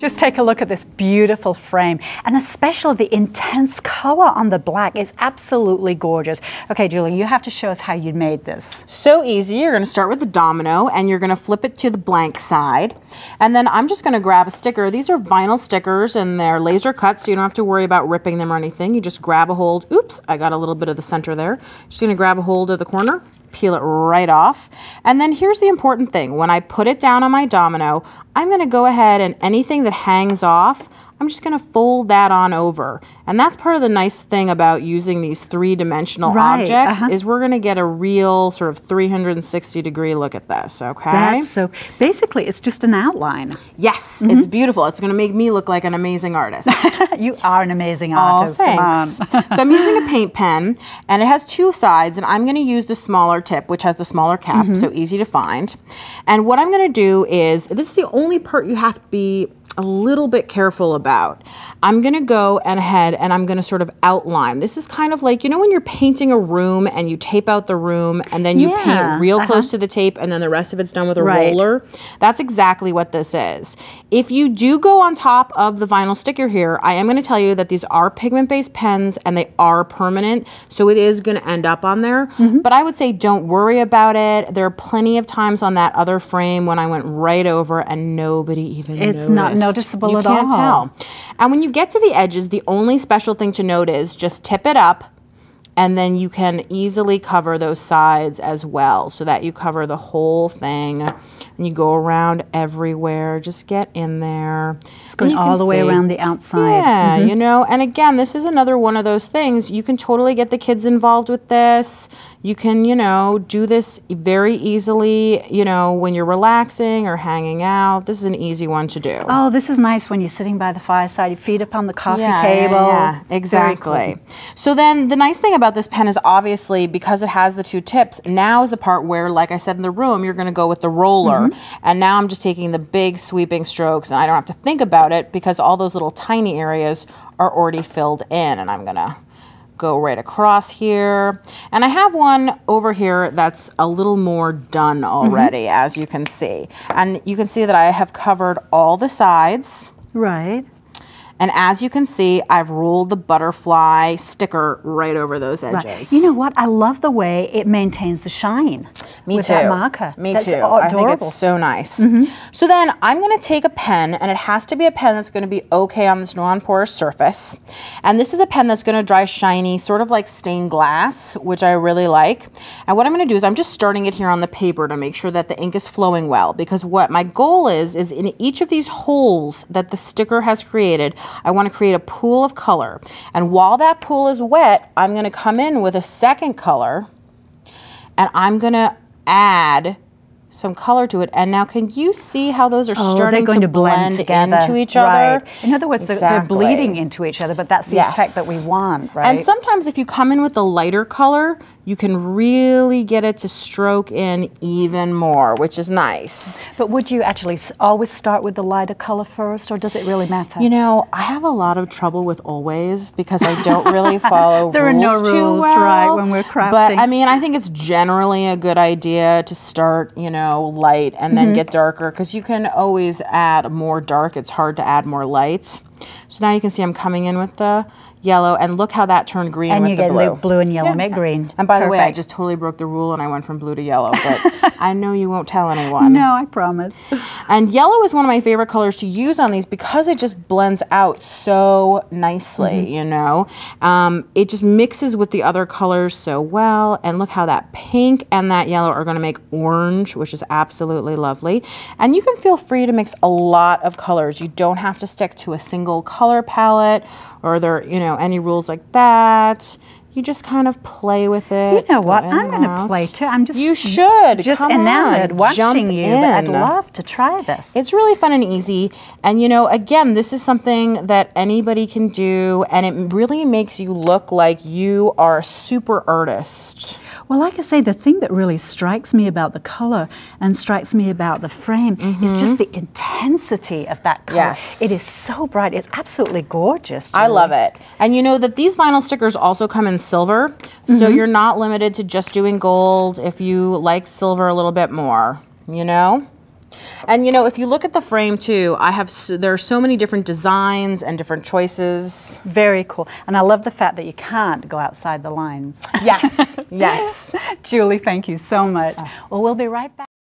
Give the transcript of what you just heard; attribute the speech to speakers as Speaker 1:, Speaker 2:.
Speaker 1: Just take a look at this beautiful frame and especially the intense color on the black is absolutely gorgeous. Okay, Julie, you have to show us how you made this.
Speaker 2: So easy. You're going to start with the domino and you're going to flip it to the blank side. And then I'm just going to grab a sticker. These are vinyl stickers and they're laser cut so you don't have to worry about ripping them or anything. You just grab a hold. Oops, I got a little bit of the center there. Just going to grab a hold of the corner peel it right off. And then here's the important thing. When I put it down on my domino, I'm going to go ahead and anything that hangs off, I'm just going to fold that on over. And that's part of the nice thing about using these three-dimensional right, objects uh -huh. is we're going to get a real sort of 360 degree look at this, okay?
Speaker 1: That's so basically it's just an outline.
Speaker 2: Yes, mm -hmm. it's beautiful. It's going to make me look like an amazing artist.
Speaker 1: you are an amazing artist.
Speaker 2: Oh, thanks. so I'm using a paint pen and it has two sides and I'm going to use the smaller tip which has the smaller cap, mm -hmm. so easy to find. And what I'm going to do is this is the only part you have to be a little bit careful about. I'm gonna go and ahead and I'm gonna sort of outline. This is kind of like, you know when you're painting a room and you tape out the room and then you yeah. paint real uh -huh. close to the tape and then the rest of it's done with a right. roller? That's exactly what this is. If you do go on top of the vinyl sticker here, I am gonna tell you that these are pigment-based pens and they are permanent, so it is gonna end up on there. Mm -hmm. But I would say don't worry about it. There are plenty of times on that other frame when I went right over and nobody even
Speaker 1: it's
Speaker 2: noticed.
Speaker 1: not noticeable
Speaker 2: you
Speaker 1: at
Speaker 2: can't
Speaker 1: all.
Speaker 2: tell. And when you get to the edges, the only special thing to note is just tip it up and then you can easily cover those sides as well so that you cover the whole thing and you go around everywhere just get in there
Speaker 1: just going all the see. way around the outside
Speaker 2: yeah mm -hmm. you know and again this is another one of those things you can totally get the kids involved with this you can, you know, do this very easily, you know, when you're relaxing or hanging out. This is an easy one to do.
Speaker 1: Oh, this is nice when you're sitting by the fireside, your feet up on the coffee yeah, table. Yeah,
Speaker 2: yeah. exactly. Cool. So then the nice thing about this pen is obviously because it has the two tips, now is the part where, like I said in the room, you're going to go with the roller. Mm -hmm. And now I'm just taking the big sweeping strokes and I don't have to think about it because all those little tiny areas are already filled in and I'm going to go right across here. And I have one over here that's a little more done already, mm -hmm. as you can see. And you can see that I have covered all the sides.
Speaker 1: Right.
Speaker 2: And as you can see, I've ruled the butterfly sticker right over those edges. Right.
Speaker 1: You know what? I love the way it maintains the shine
Speaker 2: Me
Speaker 1: with
Speaker 2: too.
Speaker 1: that marker.
Speaker 2: Me that's too. Adorable. I think it's so nice. Mm -hmm. So then I'm going to take a pen, and it has to be a pen that's going to be okay on this non-porous surface. And this is a pen that's going to dry shiny, sort of like stained glass, which I really like. And what I'm going to do is I'm just starting it here on the paper to make sure that the ink is flowing well. Because what my goal is, is in each of these holes that the sticker has created, I want to create a pool of color. And while that pool is wet, I'm going to come in with a second color and I'm going to add some color to it. And now can you see how those are oh, starting
Speaker 1: going
Speaker 2: to,
Speaker 1: to blend,
Speaker 2: blend into each right. other?
Speaker 1: In other words, exactly. they're bleeding into each other, but that's the yes. effect that we want, right?
Speaker 2: And sometimes if you come in with the lighter color, you can really get it to stroke in even more, which is nice.
Speaker 1: But would you actually always start with the lighter color first, or does it really matter?
Speaker 2: You know, I have a lot of trouble with always because I don't really follow
Speaker 1: there
Speaker 2: rules
Speaker 1: are no rules,
Speaker 2: well,
Speaker 1: right, when we're crafting.
Speaker 2: But I mean, I think it's generally a good idea to start, you know, light and then mm -hmm. get darker because you can always add more dark. It's hard to add more lights. So now you can see I'm coming in with the yellow, and look how that turned green
Speaker 1: and
Speaker 2: with
Speaker 1: you
Speaker 2: the
Speaker 1: get
Speaker 2: blue.
Speaker 1: blue and yellow yeah. make green.
Speaker 2: And by Perfect. the way, I just totally broke the rule and I went from blue to yellow, but I know you won't tell anyone.
Speaker 1: No, I promise.
Speaker 2: And yellow is one of my favorite colors to use on these because it just blends out so nicely, mm -hmm. you know? Um, it just mixes with the other colors so well, and look how that pink and that yellow are gonna make orange, which is absolutely lovely. And you can feel free to mix a lot of colors. You don't have to stick to a single color palette or there, you know, any rules like that. You just kind of play with it.
Speaker 1: You know what? I'm going to play too. I'm just
Speaker 2: you should
Speaker 1: just
Speaker 2: Come
Speaker 1: enamored
Speaker 2: on,
Speaker 1: watching you.
Speaker 2: In.
Speaker 1: I'd love to try this.
Speaker 2: It's really fun and easy. And you know, again, this is something that anybody can do, and it really makes you look like you are a super artist.
Speaker 1: Well, like I say, the thing that really strikes me about the color and strikes me about the frame mm -hmm. is just mm-hmm. the intensity of that color.
Speaker 2: Yes.
Speaker 1: It is so bright. It's absolutely gorgeous.
Speaker 2: Julie. I love it. And you know that these vinyl stickers also come in silver, mm -hmm. so mm-hmm. you're not limited to just doing gold if you like silver a little bit more, you know? And you know, if you look at the frame too, I have so, there are so many different designs and different choices.
Speaker 1: Very cool. And I love the fact that you can't go outside the lines.
Speaker 2: Yes, yes.
Speaker 1: Julie, thank you so much. Well, we'll be right back.